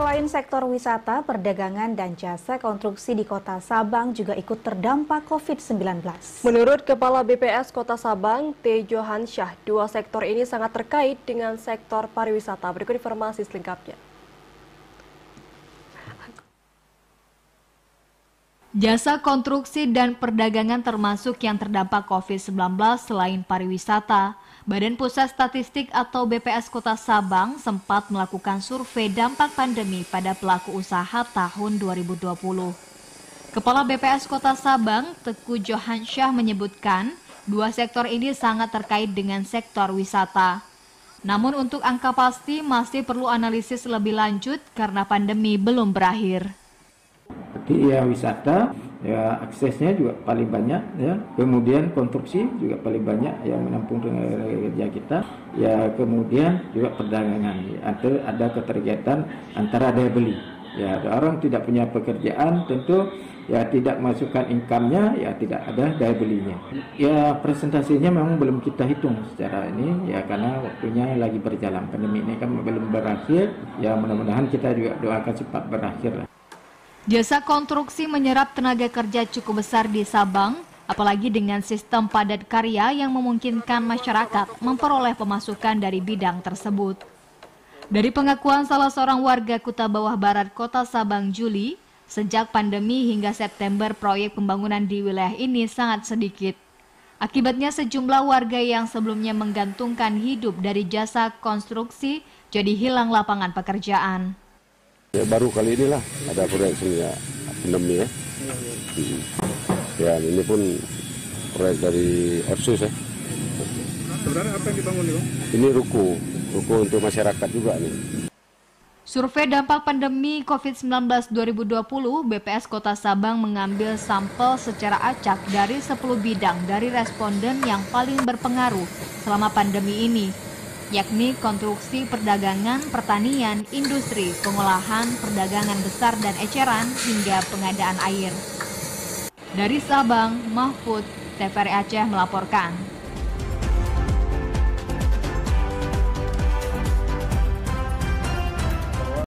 Selain sektor wisata, perdagangan dan jasa konstruksi di kota Sabang juga ikut terdampak COVID-19. Menurut Kepala BPS Kota Sabang, T. Johan Syah, dua sektor ini sangat terkait dengan sektor pariwisata. Berikut informasi selengkapnya. Jasa konstruksi dan perdagangan termasuk yang terdampak COVID-19 selain pariwisata. Badan Pusat Statistik atau BPS Kota Sabang sempat melakukan survei dampak pandemi pada pelaku usaha tahun 2020. Kepala BPS Kota Sabang, Teguh Johansyah menyebutkan, dua sektor ini sangat terkait dengan sektor wisata. Namun untuk angka pasti masih perlu analisis lebih lanjut karena pandemi belum berakhir. Seperti ya wisata, ya aksesnya juga paling banyak ya. Kemudian konstruksi juga paling banyak yang menampung tenaga kerja kita. Ya kemudian juga perdagangan. Ya, ada ada keterkaitan antara daya beli. Ya orang tidak punya pekerjaan tentu ya tidak masukkan income-nya ya tidak ada daya belinya. Ya presentasinya memang belum kita hitung secara ini ya karena waktunya lagi berjalan. Pandemi ini kan belum berakhir. Ya mudah-mudahan kita juga doakan cepat berakhir lah Jasa konstruksi menyerap tenaga kerja cukup besar di Sabang, apalagi dengan sistem padat karya yang memungkinkan masyarakat memperoleh pemasukan dari bidang tersebut. Dari pengakuan salah seorang warga Kuta Bawah Barat Kota Sabang Juli, sejak pandemi hingga September proyek pembangunan di wilayah ini sangat sedikit. Akibatnya sejumlah warga yang sebelumnya menggantungkan hidup dari jasa konstruksi jadi hilang lapangan pekerjaan. Ya, baru kali inilah ada proyek ya, pandemi ya. Ya ini pun proyek dari Ersus ya. Sebenarnya apa yang dibangun nih Ini ruko, ruko untuk masyarakat juga nih. Survei dampak pandemi COVID-19 2020, BPS Kota Sabang mengambil sampel secara acak dari 10 bidang dari responden yang paling berpengaruh selama pandemi ini yakni konstruksi perdagangan, pertanian, industri, pengolahan, perdagangan besar dan eceran, hingga pengadaan air. Dari Sabang, Mahfud, TVRI Aceh melaporkan.